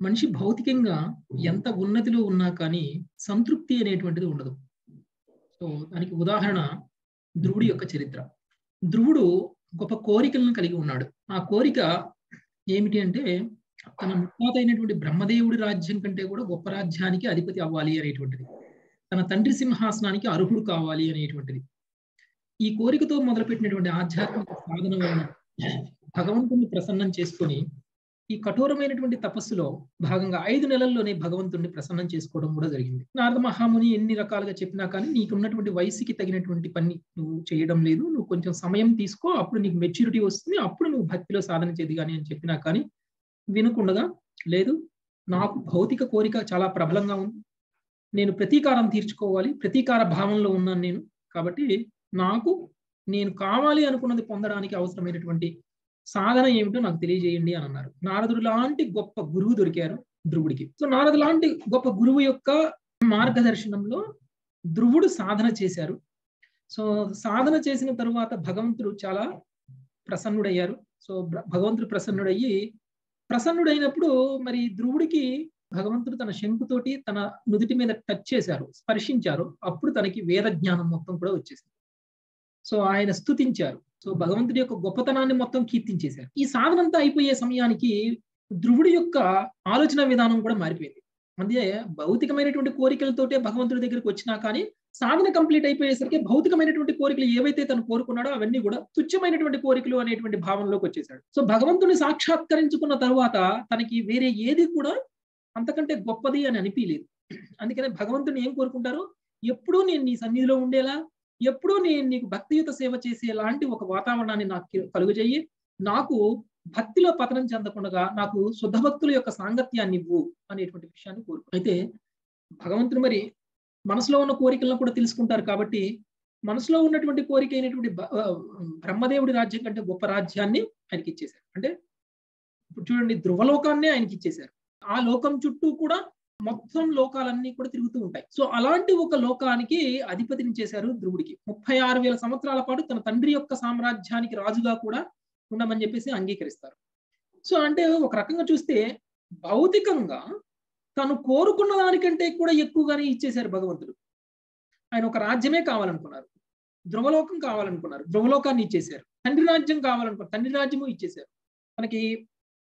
మనిషి భౌతికంగా ఎంత ఉన్నతిలో ఉన్నా కానీ సంతృప్తి అనేటువంటిది ఉండదు. సో దానికి ఉదాహరణ ధ్రువుడి యొక్క చరిత్ర. ధ్రువుడు గొప్ప కోరికలను కలిగి ఉన్నాడు. ఆ కోరిక ఏమిటి అంటే తన ముత్తాత అయినటువంటి బ్రహ్మదేవుడి రాజ్యం కంటే కూడా గొప్ప రాజ్యానికి అధిపతి అవ్వాలి అనేటువంటిది. తన తండ్రి సింహాసనానికి అర్హుడు కావాలి అనేటువంటిది. ఈ కోరికతో మొదలుపెట్టినటువంటి ఆధ్యాత్మిక సాధన వలన భగవంతుని ప్రసన్నం చేసుకొని ఈ కఠోరమైనటువంటి తపస్సులో భాగంగా ఐదు నెలల్లోనే భగవంతుడిని ప్రసన్నం చేసుకోవడం కూడా జరిగింది. నారద మహాముని ఎన్ని రకాలుగా చెప్పినా కానీ నీకున్నటువంటి వయసుకి తగినటువంటి పని నువ్వు చేయడం లేదు. నువ్వు కొంచెం సమయం తీసుకో అప్పుడు నీకు మెచ్యూరిటీ వస్తుంది అప్పుడు నువ్వు భక్తిలో సాధన చేది కానీ అని చెప్పినా కానీ వినకుండగా లేదు నాకు భౌతిక కోరిక చాలా ప్రబలంగా ఉంది. నేను ప్రతీకారం తీర్చుకోవాలి ప్రతీకార భావంలో ఉన్నాను నేను. కాబట్టి నాకు నేను కావాలి అనుకున్నది పొందడానికి అవసరమైనటువంటి సాధన ఏమిటో నాకు తెలియజేయండి అని అన్నారు. నారదుడు లాంటి గొప్ప గురువు దొరికారు ధ్రువుడికి. సో నారదు లాంటి గొప్ప గురువు యొక్క మార్గదర్శనంలో ధ్రువుడు సాధన చేశారు. సో సాధన చేసిన తరువాత భగవంతుడు చాలా ప్రసన్నుడయ్యారు. సో భగవంతుడు ప్రసన్నుడయ్యి ప్రసన్నుడైనప్పుడు మరి ధ్రువుడికి భగవంతుడు తన శంకుతోటి తన నుదుటి మీద టచ్ చేశారు స్పర్శించారు. అప్పుడు తనకి వేద జ్ఞానం మొత్తం కూడా వచ్చేసింది. సో ఆయన స్థుతించారు సో భగవంతుడి యొక్క గొప్పతనాన్ని మొత్తం కీర్తించేశారు. ఈ సాధన అంతా అయిపోయే సమయానికి ధ్రువుడి యొక్క ఆలోచన విధానం కూడా మారిపోయింది. అంటే భౌతికమైనటువంటి కోరికలతోటే భగవంతుడి దగ్గరికి వచ్చినా కానీ సాధన కంప్లీట్ అయిపోయేసరికి భౌతికమైనటువంటి కోరికలు ఏవైతే తను కోరుకున్నాడో అవన్నీ కూడా తుచ్చమైనటువంటి కోరికలు అనేటువంటి భావనలోకి వచ్చేసాడు సో భగవంతుని సాక్షాత్కరించుకున్న తర్వాత తనకి వేరే ఏది కూడా అంతకంటే గొప్పది అని అనిపించలేదు. అందుకనే భగవంతుని ఏం కోరుకుంటారు? ఎప్పుడూ నేను నీ సన్నిధిలో ఉండేలా ఎప్పుడూ నేను నీకు భక్తియుత సేవ చేసే లాంటి ఒక వాతావరణాన్ని నాకు కలుగజేయి. నాకు భక్తిలో పతనం చెందకుండా నాకు శుద్ధ భక్తుల యొక్క సాంగత్యాన్ని ఇవ్వు అనేటువంటి విషయాన్ని కోరుకు అయితే భగవంతుడు మరి మనసులో ఉన్న కోరికలను కూడా తెలుసుకుంటారు కాబట్టి మనసులో ఉన్నటువంటి కోరిక అయినటువంటి బ్రహ్మదేవుడి రాజ్యం కంటే గొప్ప రాజ్యాన్ని ఆయనకి ఇచ్చేశారు అంటే ఇప్పుడు చూడండి ధ్రువలోకాన్నే ఆయనకి ఇచ్చేశారు ఆ లోకం చుట్టూ కూడా మొత్తం లోకాలన్నీ కూడా తిరుగుతూ ఉంటాయి. సో అలాంటి ఒక లోకానికి అధిపతిని చేశారు ధ్రువుడికి. ముప్పై ఆరు వేల సంవత్సరాల పాటు తన తండ్రి యొక్క సామ్రాజ్యానికి రాజుగా కూడా ఉండమని చెప్పేసి అంగీకరిస్తారు. సో అంటే ఒక రకంగా చూస్తే భౌతికంగా తను కోరుకున్న దానికంటే కూడా ఎక్కువగానే ఇచ్చేశారు భగవంతుడు. ఆయన ఒక రాజ్యమే కావాలనుకున్నారు. ధ్రువలోకం కావాలనుకున్నారు. ధ్రువలోకాన్ని ఇచ్చేశారు. తండ్రి రాజ్యం కావాలనుకున్నారు. తండ్రి రాజ్యము ఇచ్చేశారు. మనకి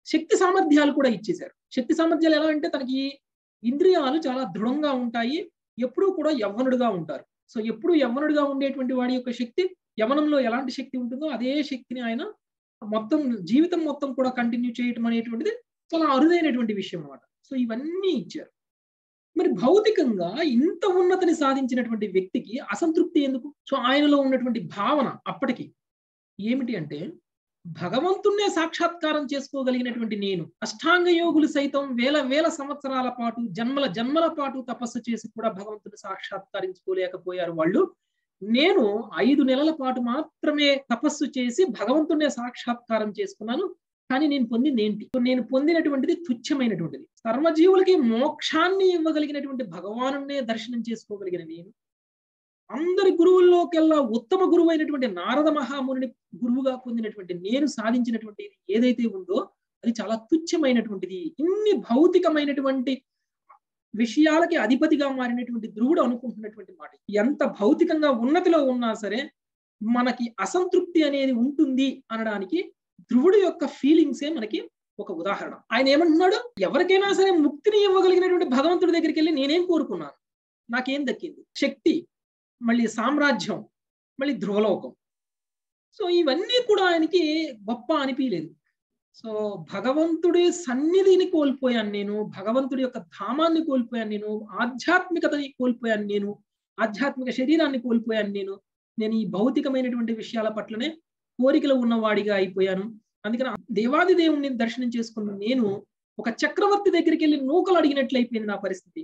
శక్తి సామర్థ్యాలు కూడా ఇచ్చేశారు. శక్తి సామర్థ్యాలు ఎలా అంటే తనకి ఇంద్రియాలు చాలా దృఢంగా ఉంటాయి. ఎప్పుడూ కూడా యవ్వనుడుగా ఉంటారు. సో ఎప్పుడు యవ్వనుడుగా ఉండేటువంటి వాడి యొక్క శక్తి యవనంలో ఎలాంటి శక్తి ఉంటుందో అదే శక్తిని ఆయన మొత్తం జీవితం మొత్తం కూడా కంటిన్యూ చేయటం అనేటువంటిది చాలా అరుదైనటువంటి విషయం అనమాట సో ఇవన్నీ ఇచ్చారు. మరి భౌతికంగా ఇంత ఉన్నతిని సాధించినటువంటి వ్యక్తికి అసంతృప్తి ఎందుకు? సో ఆయనలో ఉన్నటువంటి భావన అప్పటికి ఏమిటి అంటే భగవంతుణ్ణే సాక్షాత్కారం చేసుకోగలిగినటువంటి నేను అష్టాంగ యోగులు సైతం వేల వేల సంవత్సరాల పాటు జన్మల జన్మల పాటు తపస్సు చేసి కూడా భగవంతుని సాక్షాత్కరించుకోలేకపోయారు వాళ్ళు. నేను ఐదు నెలల పాటు మాత్రమే తపస్సు చేసి భగవంతుణ్ణే సాక్షాత్కారం చేసుకున్నాను. కానీ నేను పొందింది ఏంటి? నేను పొందినటువంటిది తుచ్చమైనటువంటిది సర్వజీవులకి మోక్షాన్ని ఇవ్వగలిగినటువంటి భగవానునే దర్శనం చేసుకోగలిగిన నేను. అందరి గురువుల్లోకెల్లా ఉత్తమ గురువు అయినటువంటి నారద మహాముని గురువుగా పొందినటువంటి నేను సాధించినటువంటి ఏదైతే ఉందో అది చాలా తుచ్చమైనటువంటిది. ఇన్ని భౌతికమైనటువంటి విషయాలకి అధిపతిగా మారినటువంటి ధ్రువుడు అనుకుంటున్నటువంటి మాట. ఎంత భౌతికంగా ఉన్నతిలో ఉన్నా సరే మనకి అసంతృప్తి అనేది ఉంటుంది అనడానికి ధ్రువుడు యొక్క ఫీలింగ్సే మనకి ఒక ఉదాహరణ. ఆయన ఏమంటున్నాడు? ఎవరికైనా సరే ముక్తిని ఇవ్వగలిగినటువంటి భగవంతుడి దగ్గరికి వెళ్ళి నేనేం కోరుకున్నాను? నాకేం దక్కింది? శక్తి. మళ్ళీ సామ్రాజ్యం మళ్ళీ ధ్రువలోకం. సో ఇవన్నీ కూడా ఆయనకి గొప్ప అనిపించలేదు సో భగవంతుడి సన్నిధిని కోల్పోయాను నేను భగవంతుడి యొక్క ధామాన్ని కోల్పోయాను నేను ఆధ్యాత్మికతని కోల్పోయాను నేను ఆధ్యాత్మిక శరీరాన్ని కోల్పోయాను నేను నేను ఈ భౌతికమైనటువంటి విషయాల పట్లనే కోరికలు ఉన్నవాడిగా అయిపోయాను. అందుకని దేవాది దేవుణ్ణి దర్శనం చేసుకున్న నేను ఒక చక్రవర్తి దగ్గరికి వెళ్ళి నూకలు అడిగినట్లయిపోయింది నా పరిస్థితి.